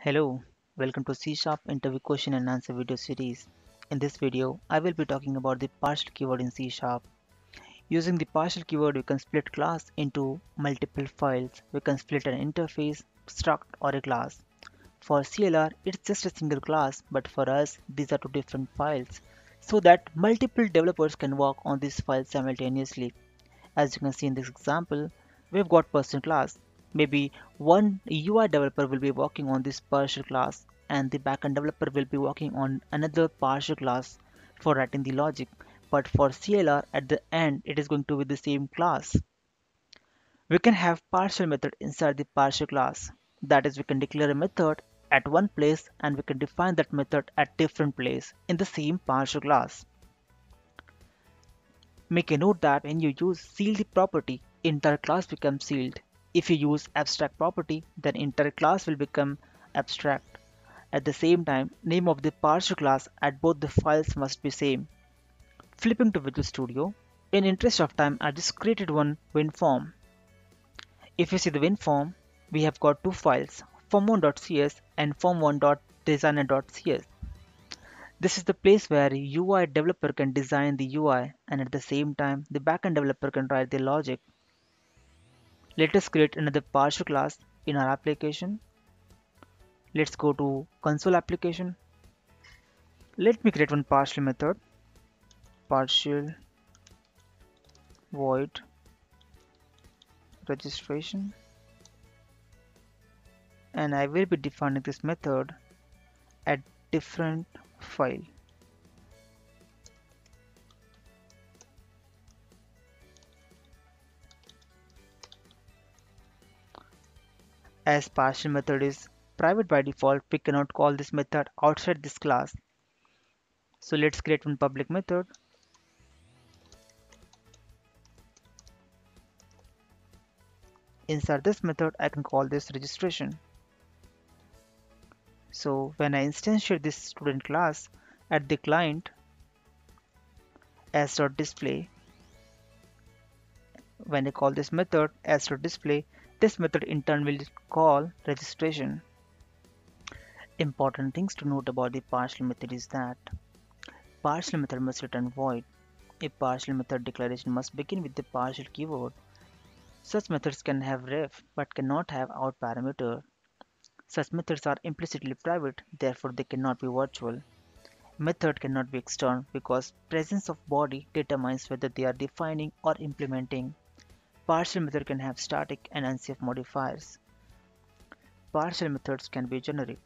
Hello, welcome to C Sharp interview question and answer video series. In this video, I will be talking about the partial keyword in C Sharp. Using the partial keyword, we can split class into multiple files. We can split an interface, struct or a class. For CLR, it's just a single class, but for us, these are two different files so that multiple developers can work on these files simultaneously. As you can see in this example, we've got person class maybe one UI developer will be working on this partial class and the backend developer will be working on another partial class for writing the logic but for CLR at the end it is going to be the same class. We can have partial method inside the partial class that is we can declare a method at one place and we can define that method at different place in the same partial class. Make a note that when you use sealed property entire class becomes sealed if you use abstract property, then entire class will become abstract. At the same time, name of the partial class at both the files must be same. Flipping to Visual Studio, in interest of time, I just created one WinForm. If you see the WinForm, we have got two files, form1.cs and form1.designer.cs. This is the place where UI developer can design the UI and at the same time the backend developer can write the logic let us create another partial class in our application. Let's go to console application. Let me create one partial method. Partial void registration. And I will be defining this method at different file As partial method is private by default, we cannot call this method outside this class. So let's create one public method. Inside this method, I can call this registration. So when I instantiate this student class at the client as.display, when I call this method as.display, this method in turn will call registration. Important things to note about the partial method is that partial method must return void. A partial method declaration must begin with the partial keyword. Such methods can have ref but cannot have out parameter. Such methods are implicitly private, therefore they cannot be virtual. Method cannot be external because presence of body determines whether they are defining or implementing. Partial method can have static and unsafe modifiers. Partial methods can be generic.